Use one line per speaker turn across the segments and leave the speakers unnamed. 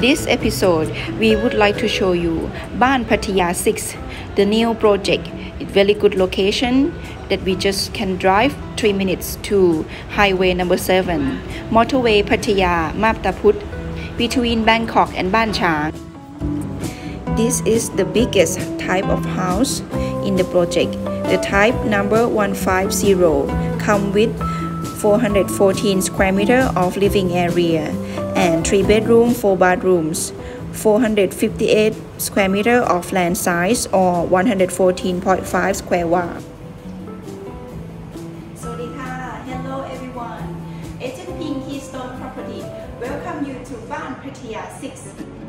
This episode, we would like to show you Baan Pattaya 6, the new project. It's very good location that we just can drive 3 minutes to highway number 7, motorway Pattaya Maptaput, between Bangkok and Ban Chang. This is the biggest type of house in the project. The type number 150 come with 414 square meter of living area and 3 bedroom 4 bathrooms 458 square meter of land size or 114.5 square
wa Hello everyone. Agent Ping Keystone Property welcome you to Baan Pattaya 6.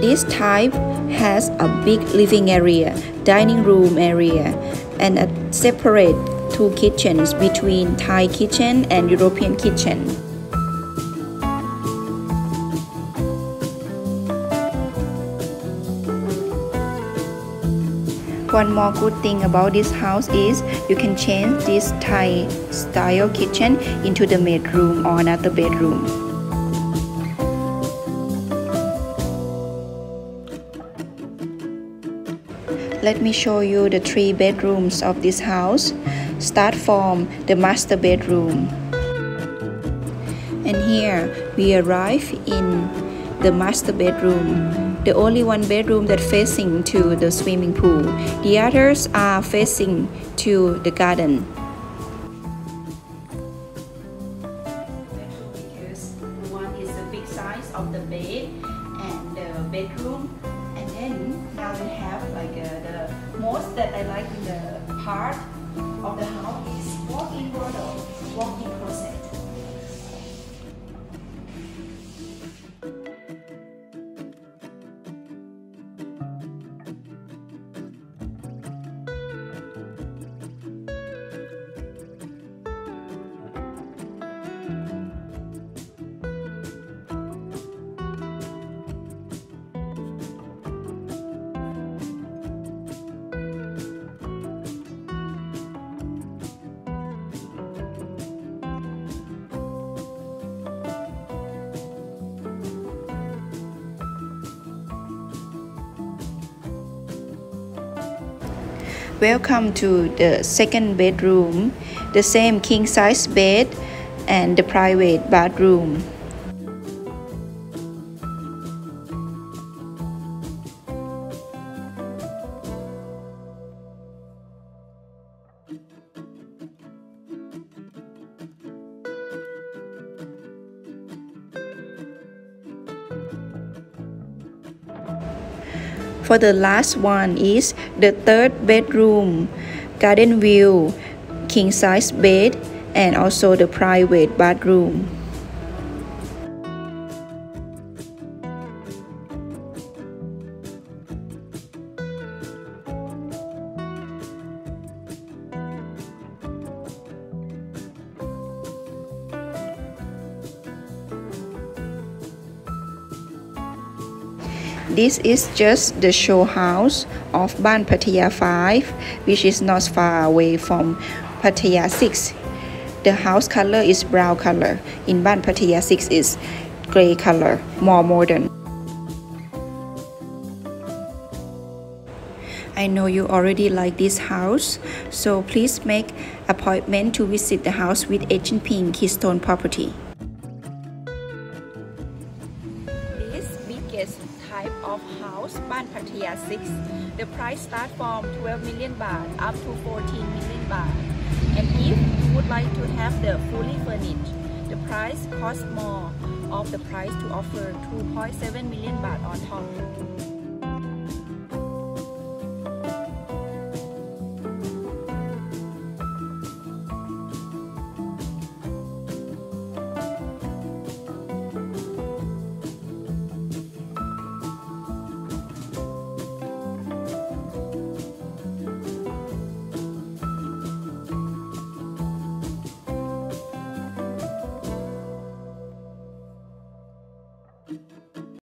This type has a big living area, dining room area, and a separate two kitchens between Thai kitchen and European kitchen. One more good thing about this house is you can change this Thai style kitchen into the bedroom or another bedroom. Let me show you the three bedrooms of this house. Start from the master bedroom. And here we arrive in the master bedroom. The only one bedroom that facing to the swimming pool. The others are facing to the garden.
one is the big size of the bed and the bedroom then now we have like uh, the most that I like in the part of the house
Welcome to the second bedroom, the same king size bed and the private bathroom. For the last one is the third bedroom, garden view, king size bed, and also the private bathroom. This is just the show house of Baan Pattaya 5, which is not far away from Pattaya 6. The house color is brown color. In Baan Pattaya 6 is gray color, more modern. I know you already like this house, so please make appointment to visit the house with Agent Ping Keystone Property.
this biggest type of house Baan Pattaya 6 the price start from 12 million baht up to 14 million baht. And if you would like to have the fully furnished the price cost more of the price to offer 2.7 million baht on top